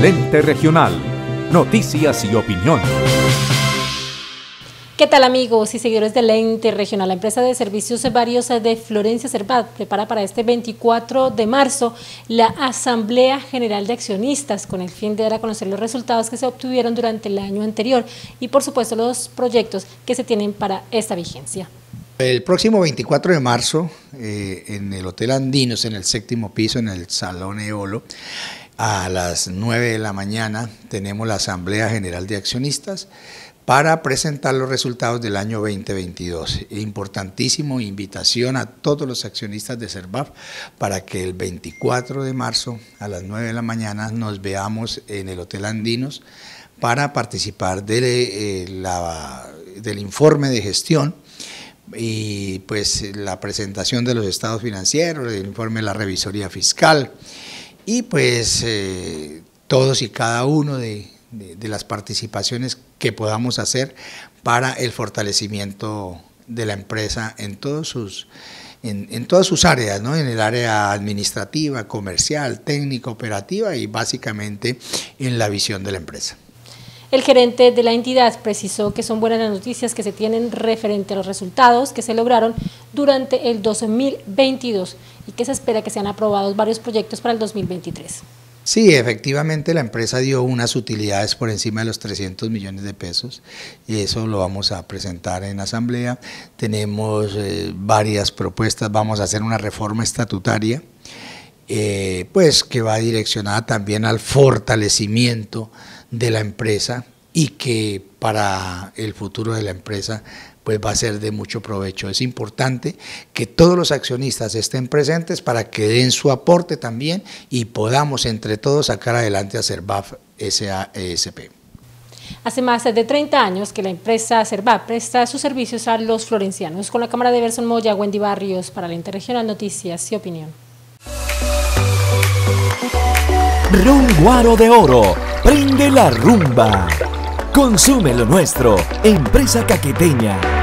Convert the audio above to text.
Lente Regional. Noticias y opinión. ¿Qué tal amigos y seguidores del ente regional? La empresa de servicios varios de Florencia Cervat prepara para este 24 de marzo la Asamblea General de Accionistas con el fin de dar a conocer los resultados que se obtuvieron durante el año anterior y por supuesto los proyectos que se tienen para esta vigencia. El próximo 24 de marzo, eh, en el Hotel Andinos, en el séptimo piso, en el Salón Eolo, a las 9 de la mañana tenemos la Asamblea General de Accionistas para presentar los resultados del año 2022. Importantísimo, invitación a todos los accionistas de CERVAF para que el 24 de marzo a las 9 de la mañana nos veamos en el Hotel Andinos para participar eh, del informe de gestión y pues la presentación de los estados financieros, el informe de la revisoría fiscal y pues eh, todos y cada uno de, de, las participaciones que podamos hacer para el fortalecimiento de la empresa en todos sus en, todas sus áreas, ¿no? en el área administrativa, comercial, técnica, operativa y básicamente en la visión de la empresa. El gerente de la entidad precisó que son buenas las noticias que se tienen referente a los resultados que se lograron durante el 2022 y que se espera que sean aprobados varios proyectos para el 2023. Sí, efectivamente la empresa dio unas utilidades por encima de los 300 millones de pesos y eso lo vamos a presentar en asamblea. Tenemos eh, varias propuestas, vamos a hacer una reforma estatutaria, eh, pues que va direccionada también al fortalecimiento de la empresa y que para el futuro de la empresa pues va a ser de mucho provecho. Es importante que todos los accionistas estén presentes para que den su aporte también y podamos entre todos sacar adelante a Cervaf SAESP. Hace más de 30 años que la empresa Cervaf presta sus servicios a los florencianos. Con la Cámara de Verson Moya, Wendy Barrios, para la Interregional Noticias y Opinión. Ron Guaro de Oro, prende la rumba. Consume lo nuestro, empresa caqueteña.